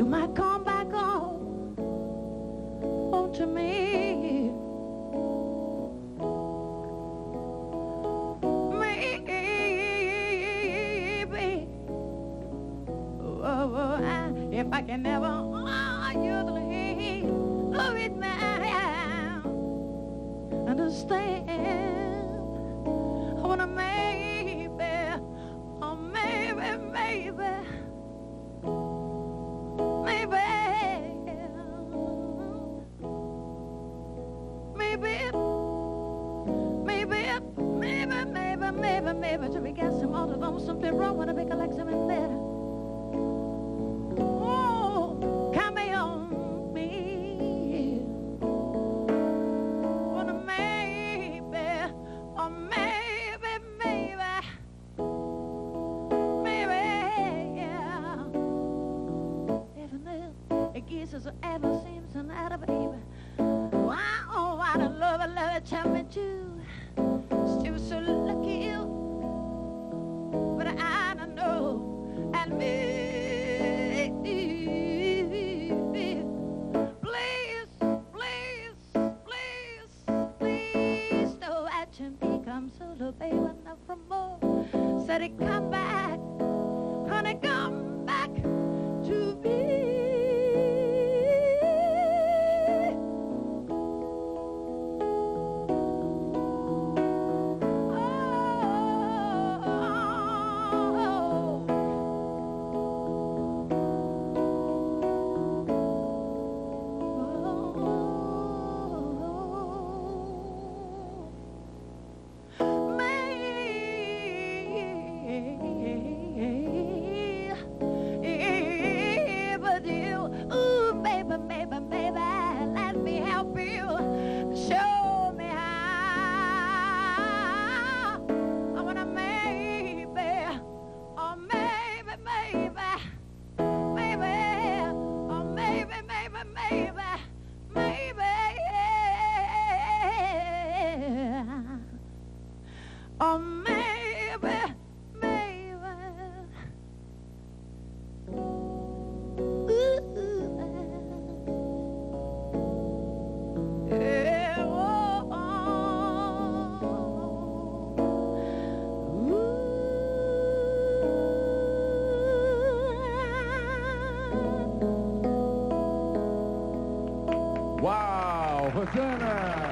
you might come back home, home to me. Maybe, oh, oh, oh I, if I can never, oh, you'll love oh, it now. Understand. Maybe, maybe, till we get some other on something wrong when I make a like something better. Oh, come on me. Wanna maybe, or maybe, maybe, maybe, yeah. Even if it gives us ever seems an out of baby. Wow, oh, I love love tell me too. Still so him become solo, baby, not from more. Said it come back, honey, come Wow, Hosanna!